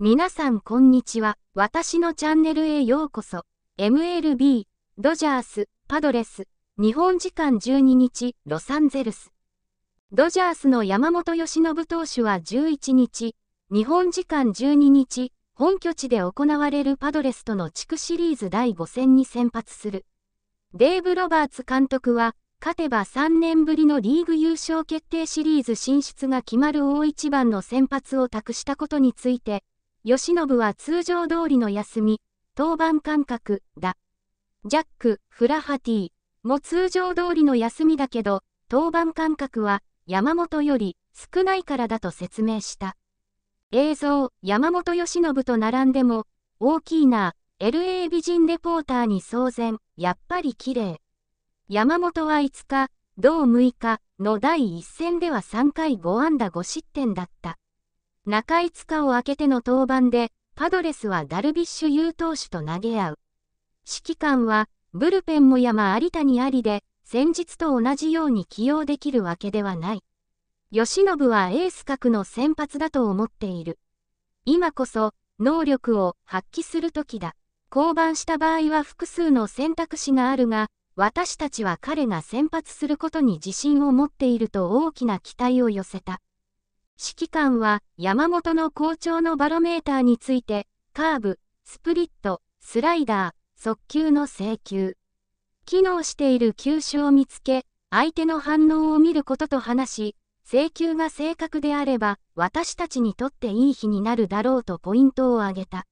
皆さんこんにちは。私のチャンネルへようこそ。MLB、ドジャース、パドレス、日本時間12日、ロサンゼルス。ドジャースの山本由伸投手は11日、日本時間12日、本拠地で行われるパドレスとの地区シリーズ第5戦に先発する。デーブ・ロバーツ監督は、勝てば3年ぶりのリーグ優勝決定シリーズ進出が決まる大一番の先発を託したことについて、吉信は通常通りの休み、当番感覚だ。ジャック、フラハティも通常通りの休みだけど、当番感覚は山本より少ないからだと説明した。映像、山本由伸と並んでも、大きいな、LA 美人レポーターに騒然、やっぱり綺麗。山本は5日、同6日の第1戦では3回5安打5失点だった。中5日を明けての登板で、パドレスはダルビッシュ有投手と投げ合う。指揮官は、ブルペンも山有谷ありで、先日と同じように起用できるわけではない。吉信はエース格の先発だと思っている。今こそ、能力を発揮する時だ。降板した場合は複数の選択肢があるが、私たちは彼が先発することに自信を持っていると大きな期待を寄せた。指揮官は山本の好調のバロメーターについて、カーブ、スプリット、スライダー、速球の請求。機能している球種を見つけ、相手の反応を見ることと話し、請求が正確であれば、私たちにとっていい日になるだろうとポイントを挙げた。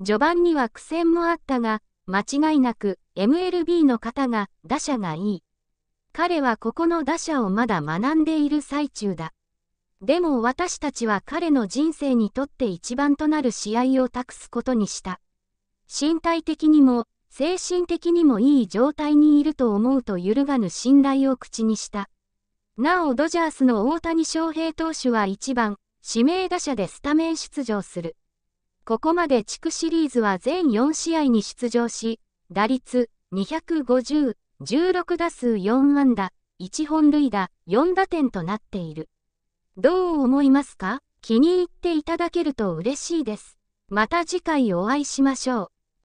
序盤には苦戦もあったが、間違いなく MLB の方が打者がいい。彼はここの打者をまだ学んでいる最中だ。でも私たちは彼の人生にとって一番となる試合を託すことにした。身体的にも精神的にもいい状態にいると思うと揺るがぬ信頼を口にした。なおドジャースの大谷翔平投手は1番、指名打者でスタメン出場する。ここまで地区シリーズは全4試合に出場し、打率250、16打数4安打、1本塁打、4打点となっている。どう思いますか？気に入っていただけると嬉しいです。また次回お会いしましょう。